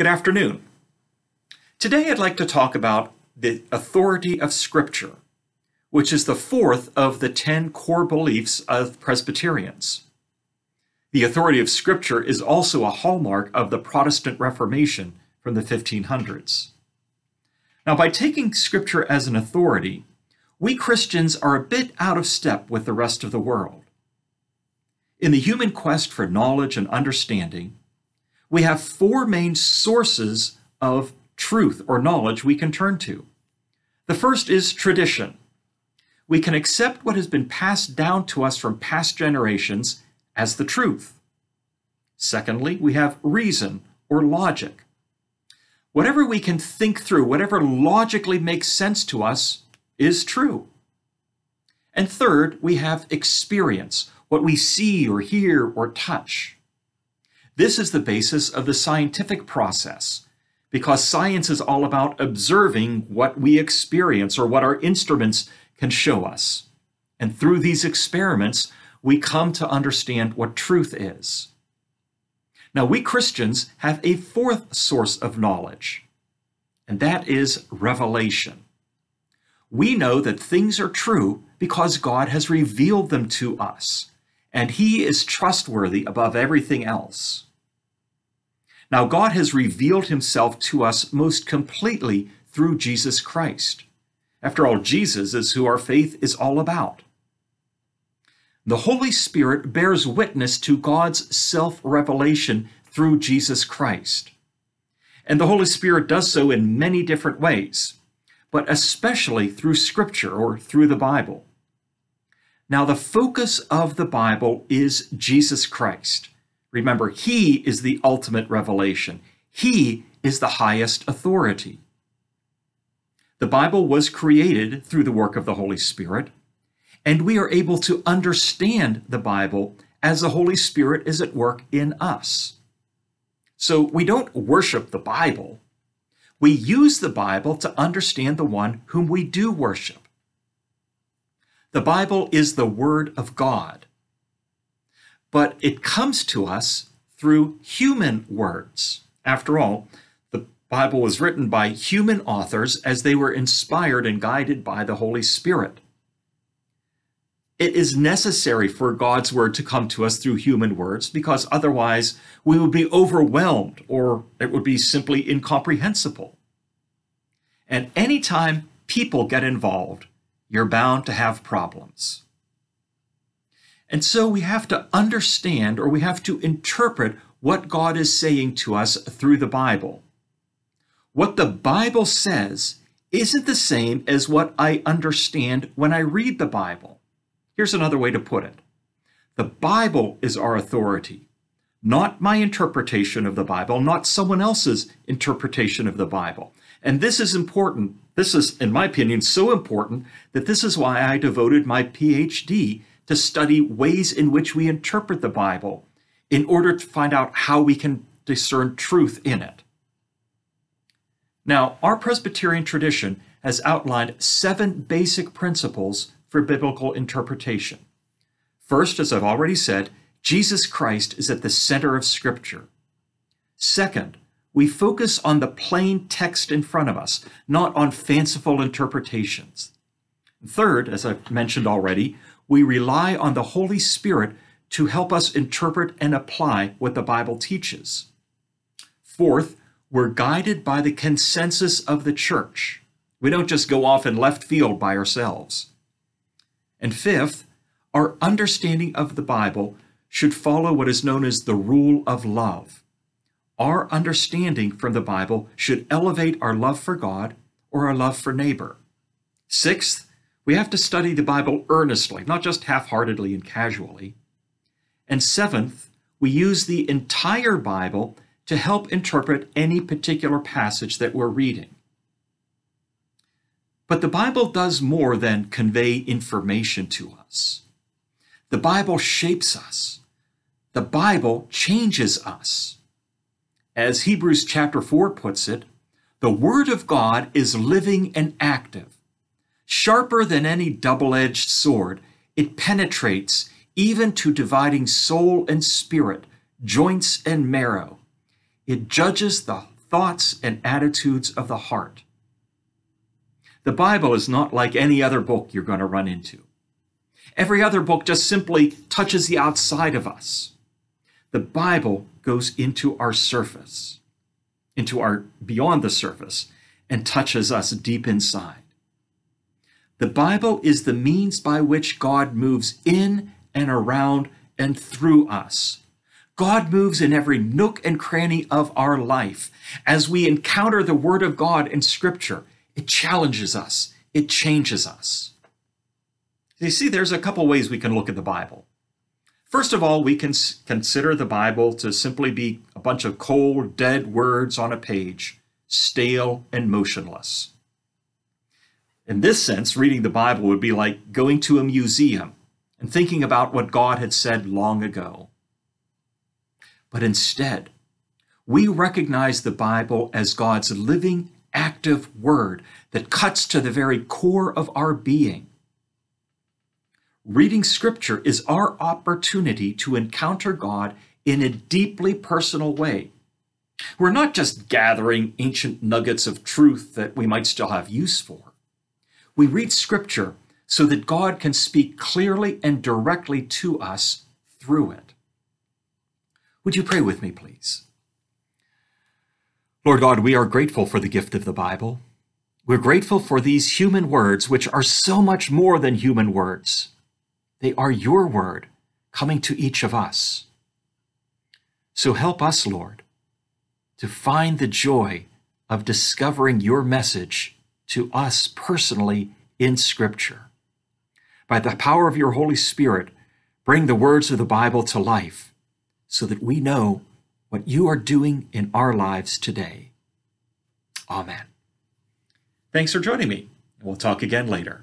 Good afternoon. Today I'd like to talk about the authority of Scripture, which is the fourth of the ten core beliefs of Presbyterians. The authority of Scripture is also a hallmark of the Protestant Reformation from the 1500s. Now, by taking Scripture as an authority, we Christians are a bit out of step with the rest of the world. In the human quest for knowledge and understanding, we have four main sources of truth or knowledge we can turn to. The first is tradition. We can accept what has been passed down to us from past generations as the truth. Secondly, we have reason or logic. Whatever we can think through, whatever logically makes sense to us, is true. And third, we have experience, what we see or hear or touch. This is the basis of the scientific process, because science is all about observing what we experience or what our instruments can show us. And through these experiments, we come to understand what truth is. Now, we Christians have a fourth source of knowledge, and that is revelation. We know that things are true because God has revealed them to us, and He is trustworthy above everything else. Now, God has revealed himself to us most completely through Jesus Christ. After all, Jesus is who our faith is all about. The Holy Spirit bears witness to God's self revelation through Jesus Christ. And the Holy Spirit does so in many different ways, but especially through Scripture or through the Bible. Now, the focus of the Bible is Jesus Christ. Remember, He is the ultimate revelation. He is the highest authority. The Bible was created through the work of the Holy Spirit, and we are able to understand the Bible as the Holy Spirit is at work in us. So we don't worship the Bible. We use the Bible to understand the one whom we do worship. The Bible is the Word of God but it comes to us through human words. After all, the Bible was written by human authors as they were inspired and guided by the Holy Spirit. It is necessary for God's word to come to us through human words because otherwise we would be overwhelmed or it would be simply incomprehensible. And anytime people get involved, you're bound to have problems. And so we have to understand or we have to interpret what God is saying to us through the Bible. What the Bible says isn't the same as what I understand when I read the Bible. Here's another way to put it the Bible is our authority, not my interpretation of the Bible, not someone else's interpretation of the Bible. And this is important. This is, in my opinion, so important that this is why I devoted my PhD to study ways in which we interpret the Bible in order to find out how we can discern truth in it. Now, our Presbyterian tradition has outlined seven basic principles for biblical interpretation. First, as I've already said, Jesus Christ is at the center of Scripture. Second, we focus on the plain text in front of us, not on fanciful interpretations. Third, as I've mentioned already, we rely on the Holy Spirit to help us interpret and apply what the Bible teaches. Fourth, we're guided by the consensus of the church. We don't just go off in left field by ourselves. And fifth, our understanding of the Bible should follow what is known as the rule of love. Our understanding from the Bible should elevate our love for God or our love for neighbor. Sixth, we have to study the Bible earnestly, not just half heartedly and casually. And seventh, we use the entire Bible to help interpret any particular passage that we're reading. But the Bible does more than convey information to us. The Bible shapes us. The Bible changes us. As Hebrews chapter 4 puts it, the Word of God is living and active Sharper than any double edged sword, it penetrates even to dividing soul and spirit, joints and marrow. It judges the thoughts and attitudes of the heart. The Bible is not like any other book you're going to run into. Every other book just simply touches the outside of us. The Bible goes into our surface, into our beyond the surface, and touches us deep inside. The Bible is the means by which God moves in and around and through us. God moves in every nook and cranny of our life. As we encounter the Word of God in Scripture, it challenges us, it changes us. You see, there's a couple ways we can look at the Bible. First of all, we can consider the Bible to simply be a bunch of cold, dead words on a page, stale and motionless. In this sense, reading the Bible would be like going to a museum and thinking about what God had said long ago. But instead, we recognize the Bible as God's living, active word that cuts to the very core of our being. Reading Scripture is our opportunity to encounter God in a deeply personal way. We're not just gathering ancient nuggets of truth that we might still have use for. We read Scripture so that God can speak clearly and directly to us through it. Would you pray with me, please? Lord God, we are grateful for the gift of the Bible. We're grateful for these human words, which are so much more than human words. They are your word coming to each of us. So help us, Lord, to find the joy of discovering your message to us personally in Scripture. By the power of your Holy Spirit, bring the words of the Bible to life so that we know what you are doing in our lives today. Amen. Thanks for joining me. We'll talk again later.